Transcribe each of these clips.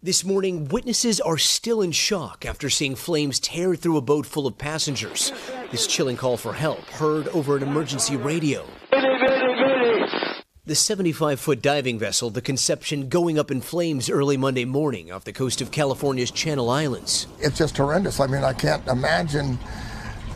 This morning, witnesses are still in shock after seeing flames tear through a boat full of passengers. This chilling call for help heard over an emergency radio. The 75 foot diving vessel, the Conception, going up in flames early Monday morning off the coast of California's Channel Islands. It's just horrendous. I mean, I can't imagine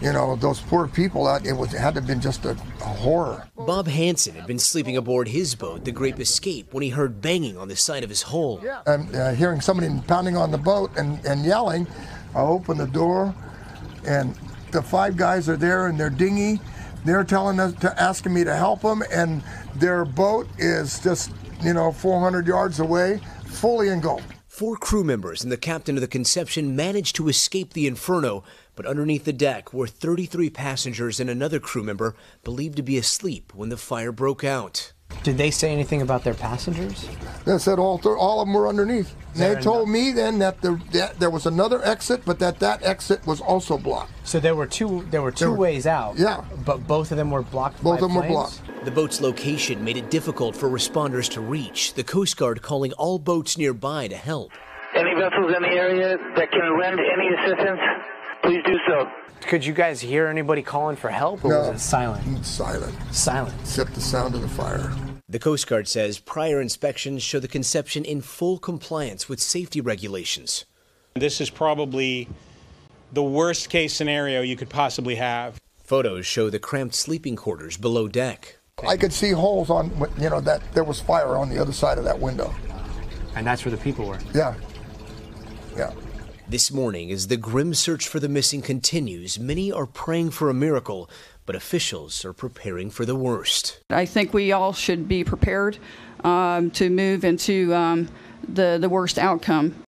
you know, those poor people, out, it, was, it had to have been just a, a, horror. Bob Hansen had been sleeping aboard his boat, the Grape Escape, when he heard banging on the side of his hull. Yeah. And uh, hearing somebody pounding on the boat and, and yelling, I opened the door, and the five guys are there in their dinghy. They're telling us to asking me to help them, and their boat is just, you know, 400 yards away, fully engulfed. Four crew members and the captain of the Conception managed to escape the inferno, but underneath the deck were 33 passengers and another crew member believed to be asleep when the fire broke out. Did they say anything about their passengers? They said all, th- all of them were underneath. They told me then that, the, that there was another exit, but that that exit was also blocked. So there were two there were two there were, ways out. Yeah, but both of them were blocked. Both of them flames? were blocked. The boat's location made it difficult for responders to reach. The Coast Guard calling all boats nearby to help. Any vessels in the area that can lend any assistance, please do so. Could you guys hear anybody calling for help, or no, was it silent? Silent. Silent. Except the sound of the fire. The Coast Guard says prior inspections show the Conception in full compliance with safety regulations. This is probably the worst case scenario you could possibly have. Photos show the cramped sleeping quarters below deck. I could see holes on, you know, that there was fire on the other side of that window. And that's where the people were? Yeah. Yeah. This morning, as the grim search for the missing continues, many are praying for a miracle, but officials are preparing for the worst. I think we all should be prepared um, to move into um, the, the worst outcome.